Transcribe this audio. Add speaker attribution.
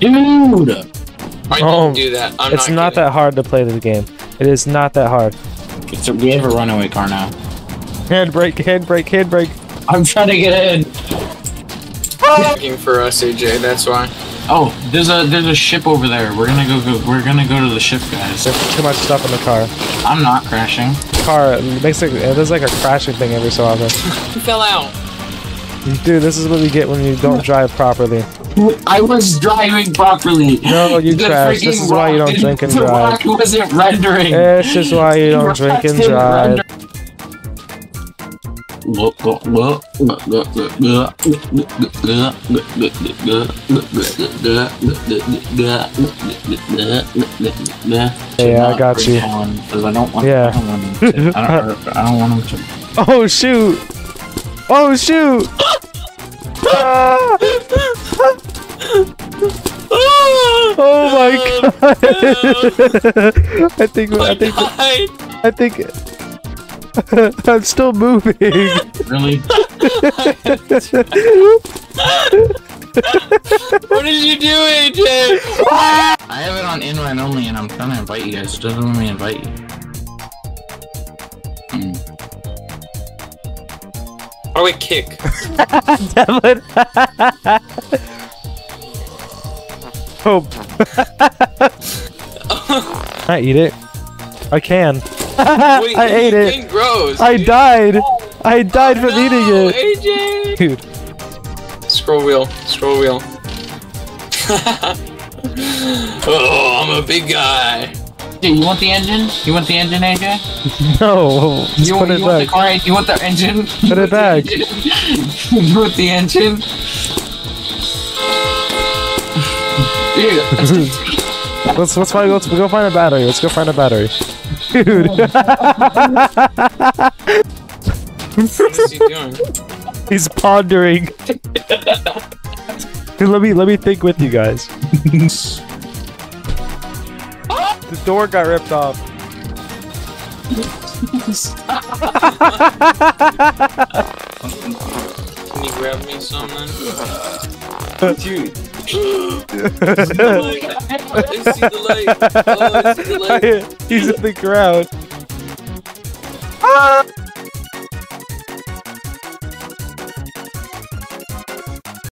Speaker 1: Dude!
Speaker 2: I
Speaker 3: Oh,
Speaker 2: didn't do that. I'm
Speaker 3: it's not,
Speaker 2: not,
Speaker 3: that hard to play this game. It is not that hard.
Speaker 1: It's a, we have a runaway car now.
Speaker 3: Handbrake, handbrake, handbrake.
Speaker 1: I'm trying to get in. Ah!
Speaker 2: looking for us, AJ. That's why.
Speaker 1: Oh, there's a there's a ship over there. We're gonna go, go we're gonna go to the ship, guys.
Speaker 3: There's too much stuff in the car.
Speaker 1: I'm not crashing.
Speaker 3: Car it makes like there's like a crashing thing every so often.
Speaker 2: He fell out.
Speaker 3: Dude, this is what we get when you don't drive properly.
Speaker 1: I was driving properly.
Speaker 3: No, you
Speaker 1: the
Speaker 3: crashed. This is why you don't drink and drive.
Speaker 1: The rock wasn't rendering.
Speaker 3: This is why you don't drink and drive. Yeah, I got you.
Speaker 1: I don't want.
Speaker 3: Yeah.
Speaker 1: I don't want him to.
Speaker 3: Oh shoot! Oh shoot! Oh my oh, oh god! I think I think
Speaker 2: Died.
Speaker 3: I think I'm still moving.
Speaker 1: Really?
Speaker 2: What did you do, AJ?
Speaker 1: I have it on inline only, and I'm trying to invite you guys. It doesn't let me invite you.
Speaker 2: Oh wait, kick.
Speaker 3: Devlin. oh. I eat it. I can.
Speaker 2: Wait,
Speaker 3: I ate it.
Speaker 2: Grows.
Speaker 3: I
Speaker 2: dude.
Speaker 3: died. I oh, died from
Speaker 2: no,
Speaker 3: eating it.
Speaker 2: AJ.
Speaker 3: Dude.
Speaker 2: Scroll wheel. Scroll wheel. oh, I'm a big guy.
Speaker 1: Dude, you want the engine? You want the engine, AJ?
Speaker 3: No.
Speaker 1: You,
Speaker 3: put
Speaker 1: want,
Speaker 3: it
Speaker 1: you want the
Speaker 3: back.
Speaker 1: car? You want the engine?
Speaker 3: Put it back.
Speaker 1: you want the engine? Dude,
Speaker 3: Let's let's find let's go find a battery. Let's go find a battery. Dude.
Speaker 2: What is he doing?
Speaker 3: He's pondering. let me let me think with you guys. The door got ripped off.
Speaker 2: Can you grab me some then?
Speaker 1: dude.
Speaker 2: I see the light. Oh, I see the light.
Speaker 3: He's in the ground. Ah!